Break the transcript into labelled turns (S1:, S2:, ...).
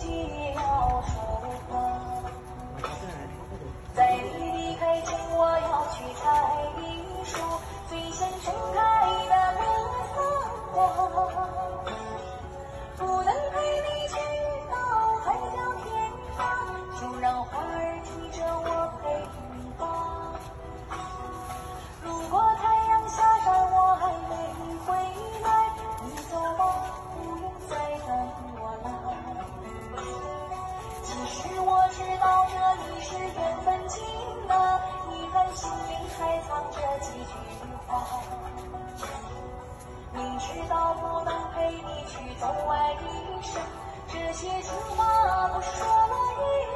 S1: Chỉ 白衣这些情话不说了一